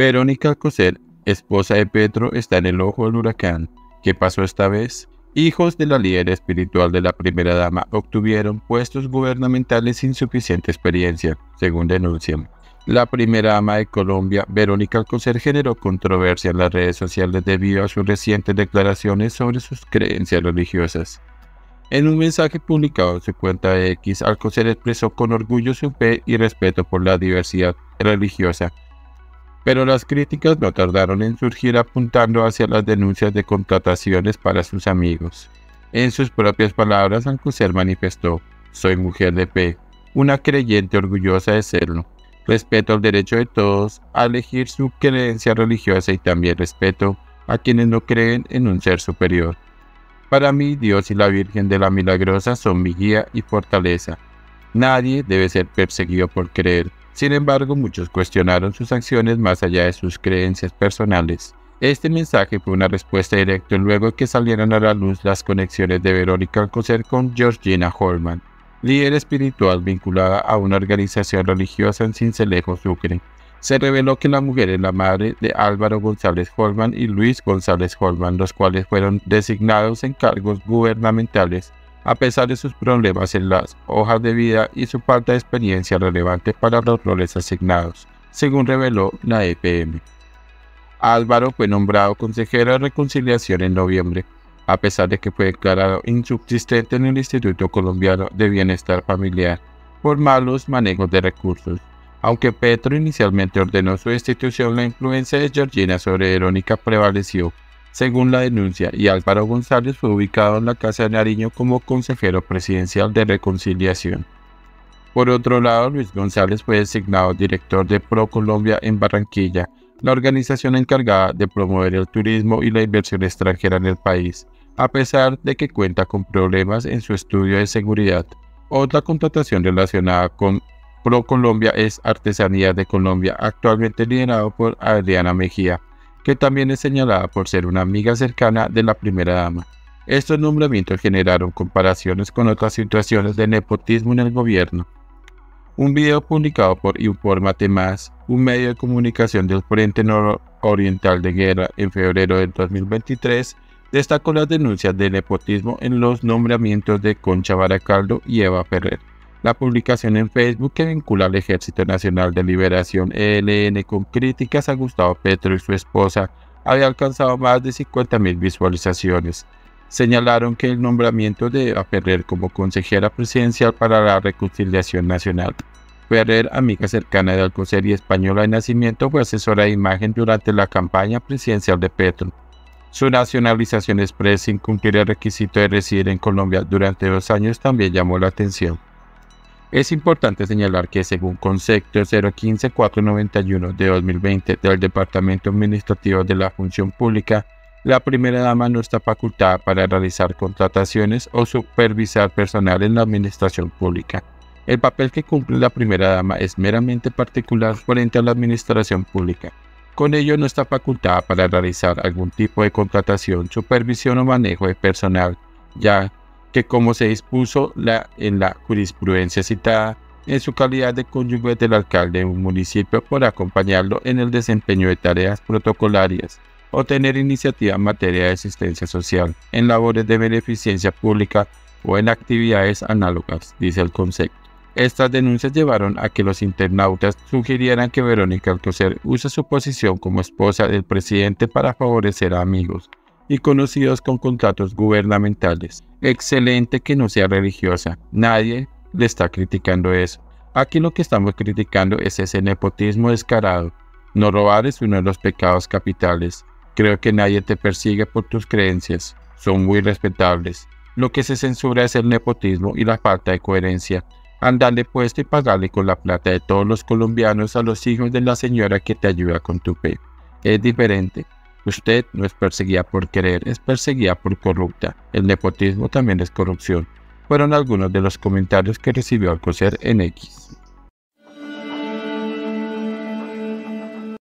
Verónica Alcocer, esposa de Petro, está en el ojo del huracán. ¿Qué pasó esta vez? Hijos de la líder espiritual de la primera dama obtuvieron puestos gubernamentales sin suficiente experiencia, según denuncian. La primera dama de Colombia, Verónica Alcocer, generó controversia en las redes sociales debido a sus recientes declaraciones sobre sus creencias religiosas. En un mensaje publicado en su cuenta de X, Alcocer expresó con orgullo su fe y respeto por la diversidad religiosa, pero las críticas no tardaron en surgir apuntando hacia las denuncias de contrataciones para sus amigos. En sus propias palabras, Alcocer manifestó, soy mujer de fe, una creyente orgullosa de serlo. Respeto el derecho de todos a elegir su creencia religiosa y también respeto a quienes no creen en un ser superior. Para mí, Dios y la Virgen de la Milagrosa son mi guía y fortaleza. Nadie debe ser perseguido por creer. Sin embargo, muchos cuestionaron sus acciones más allá de sus creencias personales. Este mensaje fue una respuesta directa luego que salieron a la luz las conexiones de Verónica Alcocer con Georgina Holman, líder espiritual vinculada a una organización religiosa en Cincelejo, Sucre. Se reveló que la mujer es la madre de Álvaro González Holman y Luis González Holman, los cuales fueron designados en cargos gubernamentales a pesar de sus problemas en las hojas de vida y su falta de experiencia relevante para los roles asignados, según reveló la EPM. Álvaro fue nombrado consejero de reconciliación en noviembre, a pesar de que fue declarado insubsistente en el Instituto Colombiano de Bienestar Familiar por malos manejos de recursos. Aunque Petro inicialmente ordenó su destitución, la influencia de Georgina sobre Verónica prevaleció según la denuncia, y Álvaro González fue ubicado en la Casa de Nariño como consejero presidencial de reconciliación. Por otro lado, Luis González fue designado director de ProColombia en Barranquilla, la organización encargada de promover el turismo y la inversión extranjera en el país, a pesar de que cuenta con problemas en su estudio de seguridad. Otra contratación relacionada con ProColombia es Artesanía de Colombia, actualmente liderado por Adriana Mejía, que también es señalada por ser una amiga cercana de la primera dama. Estos nombramientos generaron comparaciones con otras situaciones de nepotismo en el gobierno. Un video publicado por Informate Más, un medio de comunicación del Frente Nororiental de Guerra en febrero del 2023, destacó las denuncias de nepotismo en los nombramientos de Concha Baracaldo y Eva Ferrer. La publicación en Facebook que vincula al Ejército Nacional de Liberación ELN con críticas a Gustavo Petro y su esposa había alcanzado más de 50.000 visualizaciones. Señalaron que el nombramiento de Eva Ferrer como consejera presidencial para la reconciliación nacional. Ferrer, amiga cercana de Alcocer y española de nacimiento, fue asesora de imagen durante la campaña presidencial de Petro. Su nacionalización expresa sin cumplir el requisito de residir en Colombia durante dos años también llamó la atención. Es importante señalar que según concepto 015491 de 2020 del Departamento Administrativo de la Función Pública, la primera dama no está facultada para realizar contrataciones o supervisar personal en la administración pública. El papel que cumple la primera dama es meramente particular frente a la administración pública. Con ello no está facultada para realizar algún tipo de contratación, supervisión o manejo de personal, ya que como se dispuso en la jurisprudencia citada, en su calidad de cónyuge del alcalde de un municipio por acompañarlo en el desempeño de tareas protocolarias o tener iniciativa en materia de asistencia social, en labores de beneficencia pública o en actividades análogas, dice el concepto. Estas denuncias llevaron a que los internautas sugirieran que Verónica Alcocer use su posición como esposa del presidente para favorecer a amigos, y conocidos con contratos gubernamentales. Excelente que no sea religiosa. Nadie le está criticando eso. Aquí lo que estamos criticando es ese nepotismo descarado. No robar es uno de los pecados capitales. Creo que nadie te persigue por tus creencias. Son muy respetables. Lo que se censura es el nepotismo y la falta de coherencia. Andarle puesto y pagarle con la plata de todos los colombianos a los hijos de la señora que te ayuda con tu fe. Es diferente. Usted no es perseguida por querer, es perseguida por corrupta. El nepotismo también es corrupción. Fueron algunos de los comentarios que recibió Alcocer en X.